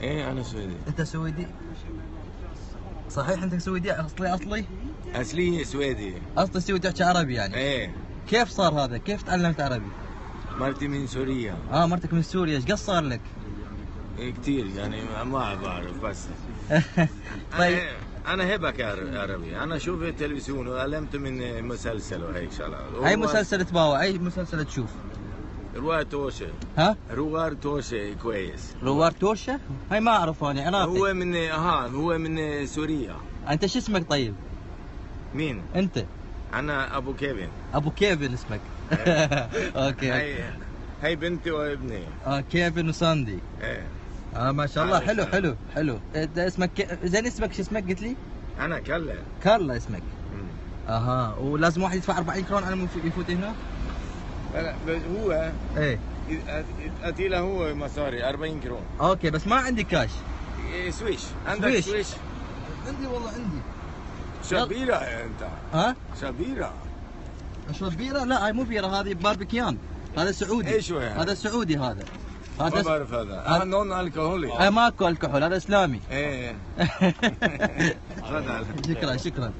إيه أنا سويدي. أنت سويدي؟ صحيح أنت سويدي أصلي أصلي؟ أصلي سويدي. أصلي سويدي تحكي عربي يعني. إيه. كيف صار هذا؟ كيف تعلمت عربي؟ مرتي من سوريا. آه مرتك من سوريا. إيش قد صار لك؟ إيه كتير يعني ما بعرف بس. طيب. أنا هبك عربي. أنا أشوف التلفزيون وعلمت من مسلسل وهيك شغلات. أي مسلسل تباوع؟ أي مسلسل تشوف؟ روار توشه ها روار توشه كويس روار تورشة هاي ما اعرف أنا عراقي هو من ها هو من سوريا انت شو اسمك طيب مين انت أنا ابو كيفن ابو كيفن اسمك أوكي هي هي بنتي وابني آه كيفن وساندي إيه آه ما شاء الله حلو. حلو حلو انت اسمك زين اسمك شو اسمك قلت لي أنا كلا كارلا اسمك. أها ولازم واحد يدفع 40 كرون على ما يفوت- هنا هو إيه. أتي له هو مصاري 40 كرون أوكي بس ما عندي كاش إيه، سويش. عندك سويش. سويش؟ عندي والله عندي. شبيرة أنت. ها؟ شبيرة. اشرب بيره لا هاي مو بيرة هذه باربيكيان. هذا سعودي. إيش هو؟ يعني؟ هذا سعودي هذا. ما هذا بعرف هذا. هذا- نون الكحولي آه ماكو الكحول هذا إسلامي. إيه. شكرا شكرا.